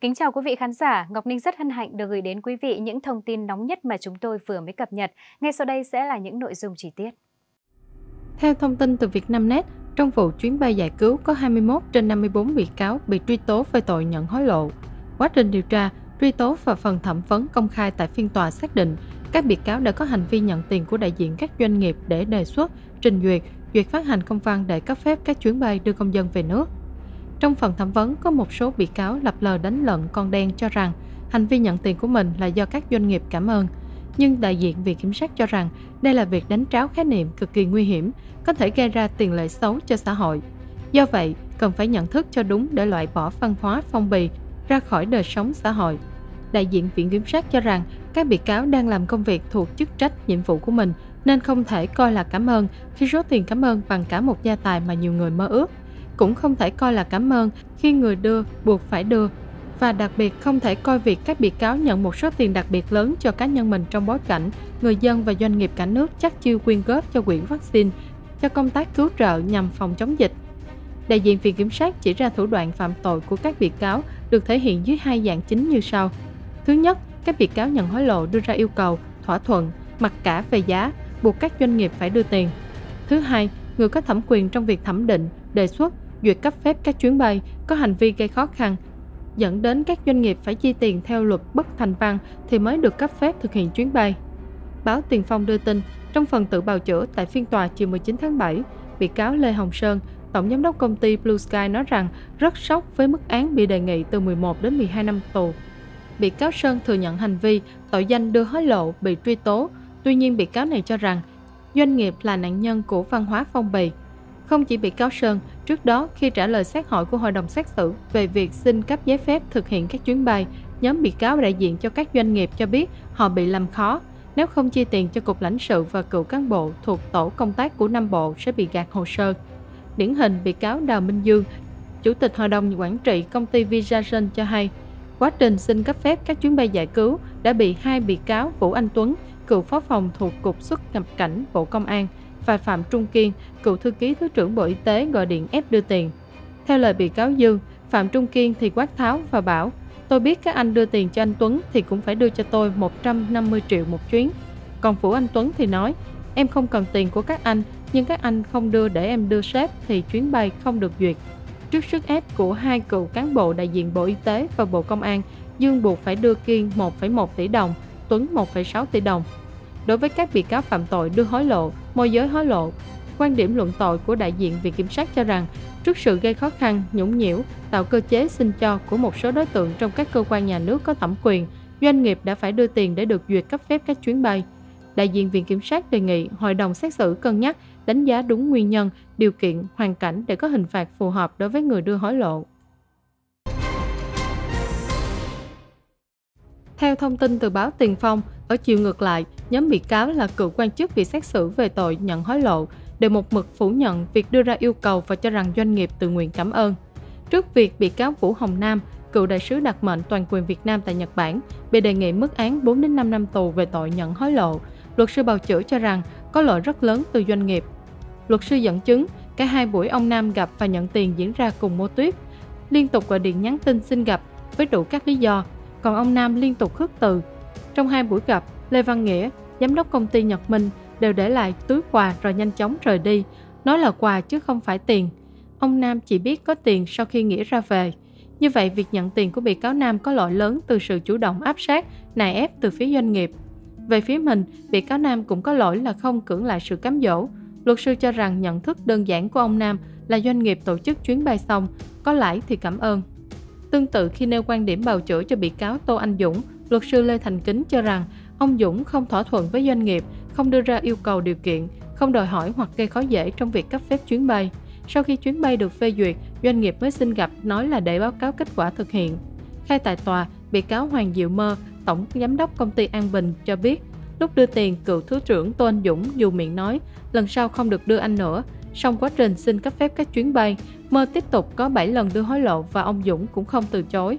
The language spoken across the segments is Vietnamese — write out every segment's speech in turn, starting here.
Kính chào quý vị khán giả, Ngọc Ninh rất hân hạnh được gửi đến quý vị những thông tin nóng nhất mà chúng tôi vừa mới cập nhật. Ngay sau đây sẽ là những nội dung chi tiết. Theo thông tin từ Vietnamnet, trong vụ chuyến bay giải cứu có 21 trên 54 bị cáo bị truy tố về tội nhận hối lộ. Quá trình điều tra, truy tố và phần thẩm vấn công khai tại phiên tòa xác định các bị cáo đã có hành vi nhận tiền của đại diện các doanh nghiệp để đề xuất, trình duyệt, duyệt phát hành công văn để cấp phép các chuyến bay đưa công dân về nước. Trong phần thẩm vấn, có một số bị cáo lập lờ đánh lận con đen cho rằng hành vi nhận tiền của mình là do các doanh nghiệp cảm ơn. Nhưng đại diện Viện Kiểm sát cho rằng đây là việc đánh tráo khái niệm cực kỳ nguy hiểm, có thể gây ra tiền lệ xấu cho xã hội. Do vậy, cần phải nhận thức cho đúng để loại bỏ văn hóa phong bì ra khỏi đời sống xã hội. Đại diện Viện Kiểm sát cho rằng các bị cáo đang làm công việc thuộc chức trách nhiệm vụ của mình nên không thể coi là cảm ơn khi số tiền cảm ơn bằng cả một gia tài mà nhiều người mơ ước cũng không thể coi là cảm ơn khi người đưa buộc phải đưa và đặc biệt không thể coi việc các bị cáo nhận một số tiền đặc biệt lớn cho cá nhân mình trong bối cảnh người dân và doanh nghiệp cả nước chắc chiêu quyên góp cho quỹ vaccine cho công tác cứu trợ nhằm phòng chống dịch. Đại diện Viện Kiểm sát chỉ ra thủ đoạn phạm tội của các bị cáo được thể hiện dưới hai dạng chính như sau. Thứ nhất, các bị cáo nhận hối lộ đưa ra yêu cầu, thỏa thuận, mặc cả về giá, buộc các doanh nghiệp phải đưa tiền. Thứ hai, người có thẩm quyền trong việc thẩm định, đề xuất, duyệt cấp phép các chuyến bay có hành vi gây khó khăn, dẫn đến các doanh nghiệp phải chi tiền theo luật bất thành văn thì mới được cấp phép thực hiện chuyến bay. Báo Tiền Phong đưa tin, trong phần tự bào chữa tại phiên tòa chiều 19 tháng 7, bị cáo Lê Hồng Sơn, tổng giám đốc công ty Blue Sky nói rằng rất sốc với mức án bị đề nghị từ 11 đến 12 năm tù. Bị cáo Sơn thừa nhận hành vi tội danh đưa hối lộ bị truy tố, tuy nhiên bị cáo này cho rằng doanh nghiệp là nạn nhân của văn hóa phong bì, không chỉ bị cáo Sơn, trước đó khi trả lời xét hỏi của hội đồng xét xử về việc xin cấp giấy phép thực hiện các chuyến bay, nhóm bị cáo đại diện cho các doanh nghiệp cho biết họ bị làm khó. Nếu không chi tiền cho Cục lãnh sự và cựu cán bộ thuộc tổ công tác của Nam Bộ sẽ bị gạt hồ sơ. Điển hình bị cáo Đào Minh Dương, Chủ tịch Hội đồng Quản trị công ty Visagen cho hay, quá trình xin cấp phép các chuyến bay giải cứu đã bị hai bị cáo Vũ Anh Tuấn, cựu phó phòng thuộc Cục xuất nhập cảnh Bộ Công an, và Phạm Trung Kiên, cựu thư ký Thứ trưởng Bộ Y tế gọi điện ép đưa tiền. Theo lời bị cáo Dương, Phạm Trung Kiên thì quát tháo và bảo Tôi biết các anh đưa tiền cho anh Tuấn thì cũng phải đưa cho tôi 150 triệu một chuyến. Còn Vũ Anh Tuấn thì nói Em không cần tiền của các anh nhưng các anh không đưa để em đưa sếp thì chuyến bay không được duyệt. Trước sức ép của hai cựu cán bộ đại diện Bộ Y tế và Bộ Công an, Dương buộc phải đưa Kiên 1,1 tỷ đồng, Tuấn 1,6 tỷ đồng đối với các bị cáo phạm tội đưa hối lộ, môi giới hối lộ. Quan điểm luận tội của đại diện Viện Kiểm sát cho rằng, trước sự gây khó khăn, nhũng nhiễu, tạo cơ chế xin cho của một số đối tượng trong các cơ quan nhà nước có thẩm quyền, doanh nghiệp đã phải đưa tiền để được duyệt cấp phép các chuyến bay. Đại diện Viện Kiểm sát đề nghị Hội đồng xét xử cân nhắc đánh giá đúng nguyên nhân, điều kiện, hoàn cảnh để có hình phạt phù hợp đối với người đưa hối lộ. Theo thông tin từ báo Tiền Phong, ở chiều ngược lại, nhóm bị cáo là cựu quan chức bị xét xử về tội nhận hối lộ đều một mực phủ nhận việc đưa ra yêu cầu và cho rằng doanh nghiệp tự nguyện cảm ơn. Trước việc bị cáo Vũ Hồng Nam, cựu đại sứ đặc mệnh toàn quyền Việt Nam tại Nhật Bản, bị đề nghị mức án 4 đến 5 năm tù về tội nhận hối lộ, luật sư bào chữa cho rằng có lỗi rất lớn từ doanh nghiệp. Luật sư dẫn chứng, cả hai buổi ông Nam gặp và nhận tiền diễn ra cùng mô tuyết, liên tục gọi điện nhắn tin xin gặp với đủ các lý do, còn ông Nam liên tục khước từ. Trong hai buổi gặp, Lê Văn Nghĩa, giám đốc công ty Nhật Minh, đều để lại túi quà rồi nhanh chóng rời đi, nói là quà chứ không phải tiền. Ông Nam chỉ biết có tiền sau khi Nghĩa ra về. Như vậy, việc nhận tiền của bị cáo Nam có lỗi lớn từ sự chủ động áp sát, nài ép từ phía doanh nghiệp. Về phía mình, bị cáo Nam cũng có lỗi là không cưỡng lại sự cám dỗ. Luật sư cho rằng nhận thức đơn giản của ông Nam là doanh nghiệp tổ chức chuyến bay xong, có lãi thì cảm ơn. Tương tự khi nêu quan điểm bào chữa cho bị cáo Tô Anh Dũng, luật sư Lê Thành Kính cho rằng ông Dũng không thỏa thuận với doanh nghiệp, không đưa ra yêu cầu điều kiện, không đòi hỏi hoặc gây khó dễ trong việc cấp phép chuyến bay. Sau khi chuyến bay được phê duyệt, doanh nghiệp mới xin gặp nói là để báo cáo kết quả thực hiện. Khai tại tòa, bị cáo Hoàng Diệu Mơ, tổng giám đốc công ty An Bình cho biết, lúc đưa tiền, cựu thứ trưởng Tô Anh Dũng dù miệng nói lần sau không được đưa anh nữa, song quá trình xin cấp phép các chuyến bay, Mơ tiếp tục có 7 lần đưa hối lộ và ông Dũng cũng không từ chối.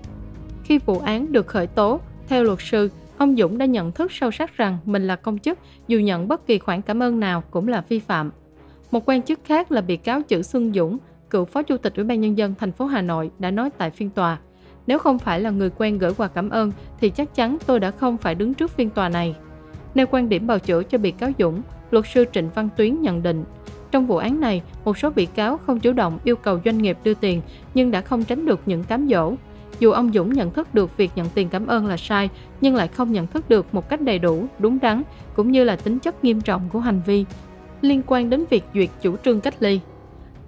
Khi vụ án được khởi tố, theo luật sư, ông Dũng đã nhận thức sâu sắc rằng mình là công chức, dù nhận bất kỳ khoản cảm ơn nào cũng là vi phạm. Một quan chức khác là bị cáo Chữ Xuân Dũng, cựu phó chủ tịch Ủy ban nhân dân thành phố Hà Nội đã nói tại phiên tòa, Nếu không phải là người quen gửi quà cảm ơn thì chắc chắn tôi đã không phải đứng trước phiên tòa này. Nêu quan điểm bào chữa cho bị cáo Dũng, luật sư Trịnh Văn Tuyến nhận định, trong vụ án này, một số bị cáo không chủ động yêu cầu doanh nghiệp đưa tiền nhưng đã không tránh được những cám dỗ. Dù ông Dũng nhận thức được việc nhận tiền cảm ơn là sai, nhưng lại không nhận thức được một cách đầy đủ, đúng đắn, cũng như là tính chất nghiêm trọng của hành vi liên quan đến việc duyệt chủ trương cách ly.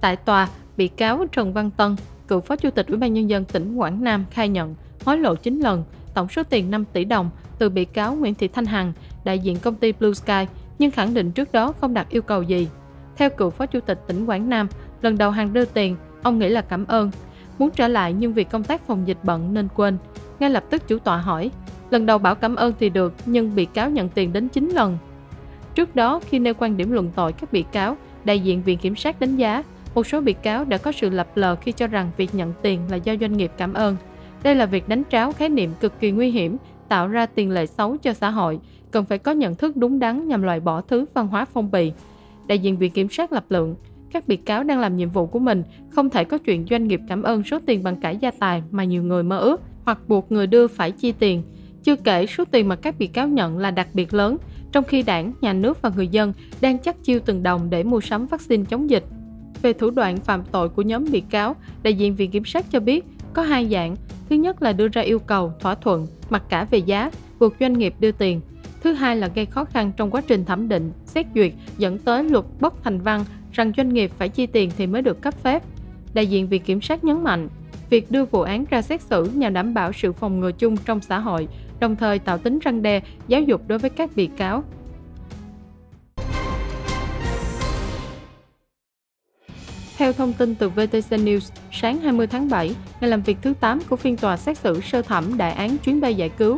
Tại tòa, bị cáo Trần Văn Tân, cựu phó chủ tịch Ủy ban nhân dân tỉnh Quảng Nam khai nhận hối lộ 9 lần, tổng số tiền 5 tỷ đồng từ bị cáo Nguyễn Thị Thanh Hằng, đại diện công ty Blue Sky, nhưng khẳng định trước đó không đặt yêu cầu gì. Theo cựu phó chủ tịch tỉnh Quảng Nam, lần đầu Hằng đưa tiền, ông nghĩ là cảm ơn. Muốn trở lại nhưng vì công tác phòng dịch bận nên quên. Ngay lập tức chủ tọa hỏi, lần đầu bảo cảm ơn thì được nhưng bị cáo nhận tiền đến 9 lần. Trước đó, khi nêu quan điểm luận tội các bị cáo, đại diện Viện Kiểm sát đánh giá một số bị cáo đã có sự lập lờ khi cho rằng việc nhận tiền là do doanh nghiệp cảm ơn. Đây là việc đánh tráo khái niệm cực kỳ nguy hiểm, tạo ra tiền lệ xấu cho xã hội, cần phải có nhận thức đúng đắn nhằm loại bỏ thứ văn hóa phong bì. Đại diện Viện Kiểm sát lập luận, các bị cáo đang làm nhiệm vụ của mình, không thể có chuyện doanh nghiệp cảm ơn số tiền bằng cải gia tài mà nhiều người mơ ước, hoặc buộc người đưa phải chi tiền. Chưa kể số tiền mà các bị cáo nhận là đặc biệt lớn, trong khi đảng, nhà nước và người dân đang chắc chiêu từng đồng để mua sắm vaccine chống dịch. Về thủ đoạn phạm tội của nhóm bị cáo, đại diện Viện Kiểm sát cho biết có hai dạng. Thứ nhất là đưa ra yêu cầu, thỏa thuận, mặc cả về giá, buộc doanh nghiệp đưa tiền. Thứ hai là gây khó khăn trong quá trình thẩm định, xét duyệt, dẫn tới luật bất thành văn rằng doanh nghiệp phải chi tiền thì mới được cấp phép. Đại diện Viện Kiểm sát nhấn mạnh, việc đưa vụ án ra xét xử nhằm đảm bảo sự phòng ngừa chung trong xã hội, đồng thời tạo tính răng đe, giáo dục đối với các bị cáo, Theo thông tin từ VTC News, sáng 20 tháng 7, ngày làm việc thứ 8 của phiên tòa xét xử sơ thẩm đại án chuyến bay giải cứu,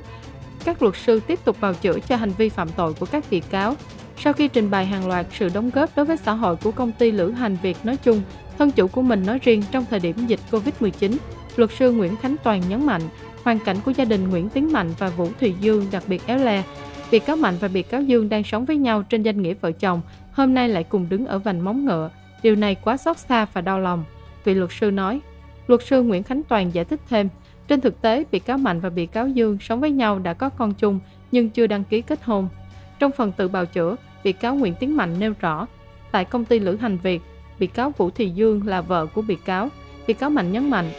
các luật sư tiếp tục bào chữa cho hành vi phạm tội của các bị cáo. Sau khi trình bày hàng loạt sự đóng góp đối với xã hội của công ty lữ hành Việt nói chung, thân chủ của mình nói riêng trong thời điểm dịch Covid-19, luật sư Nguyễn Khánh Toàn nhấn mạnh hoàn cảnh của gia đình Nguyễn Tiến Mạnh và Vũ Thùy Dương đặc biệt éo le. Bị cáo Mạnh và bị cáo Dương đang sống với nhau trên danh nghĩa vợ chồng, hôm nay lại cùng đứng ở vành móng ngựa, Điều này quá xót xa và đau lòng, vị luật sư nói. Luật sư Nguyễn Khánh Toàn giải thích thêm, trên thực tế, bị cáo Mạnh và bị cáo Dương sống với nhau đã có con chung nhưng chưa đăng ký kết hôn. Trong phần tự bào chữa, bị cáo Nguyễn Tiến Mạnh nêu rõ, tại công ty lữ hành Việt, bị cáo Vũ Thị Dương là vợ của bị cáo. Bị cáo Mạnh nhấn mạnh,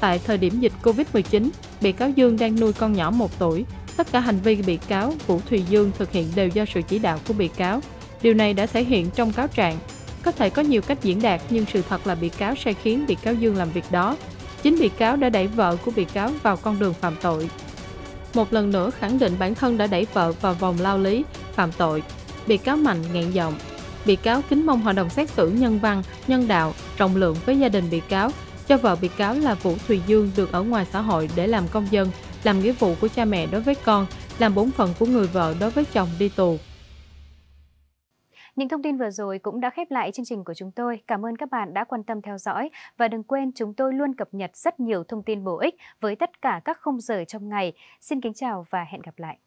tại thời điểm dịch Covid-19, bị cáo Dương đang nuôi con nhỏ một tuổi. Tất cả hành vi bị cáo Vũ Thùy Dương thực hiện đều do sự chỉ đạo của bị cáo. Điều này đã thể hiện trong cáo trạng có thể có nhiều cách diễn đạt nhưng sự thật là bị cáo sai khiến bị cáo Dương làm việc đó. Chính bị cáo đã đẩy vợ của bị cáo vào con đường phạm tội. Một lần nữa khẳng định bản thân đã đẩy vợ vào vòng lao lý, phạm tội. Bị cáo Mạnh ngạn giọng. Bị cáo kính mong hội đồng xét xử nhân văn, nhân đạo, trọng lượng với gia đình bị cáo, cho vợ bị cáo là Vũ Thùy Dương được ở ngoài xã hội để làm công dân, làm nghĩa vụ của cha mẹ đối với con, làm bổn phận của người vợ đối với chồng đi tù. Những thông tin vừa rồi cũng đã khép lại chương trình của chúng tôi. Cảm ơn các bạn đã quan tâm theo dõi và đừng quên chúng tôi luôn cập nhật rất nhiều thông tin bổ ích với tất cả các khung giờ trong ngày. Xin kính chào và hẹn gặp lại.